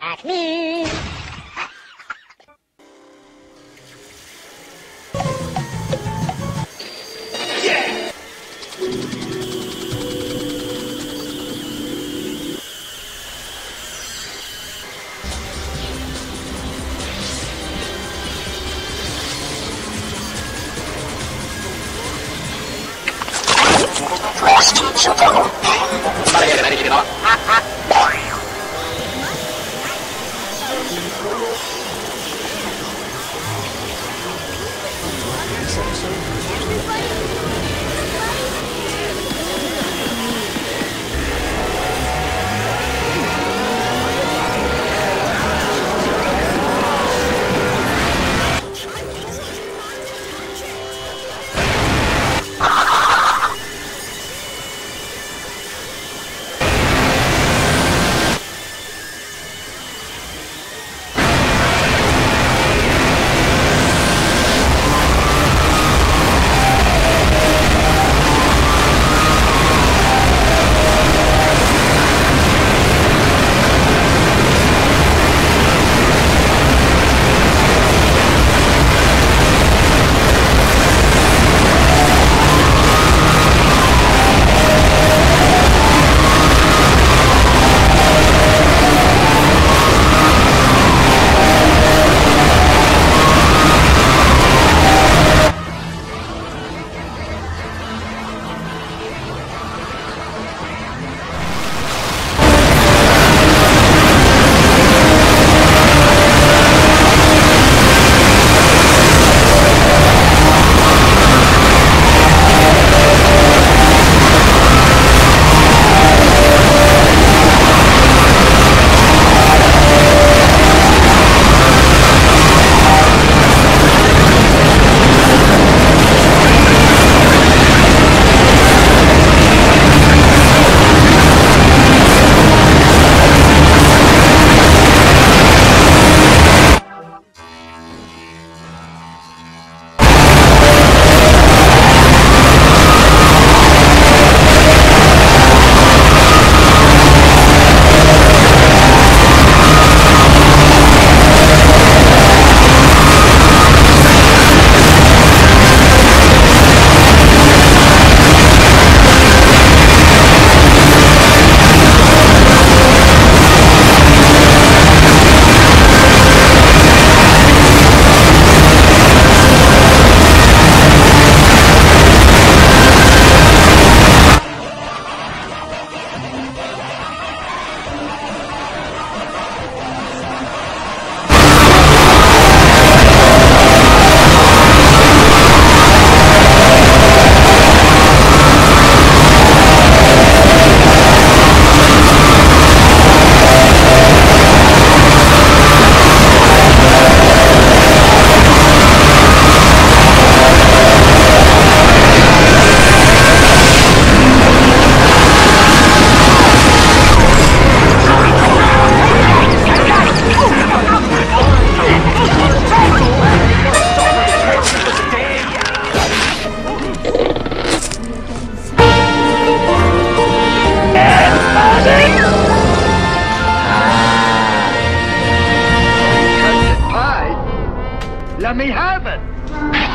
Acme! Let me have it!